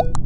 you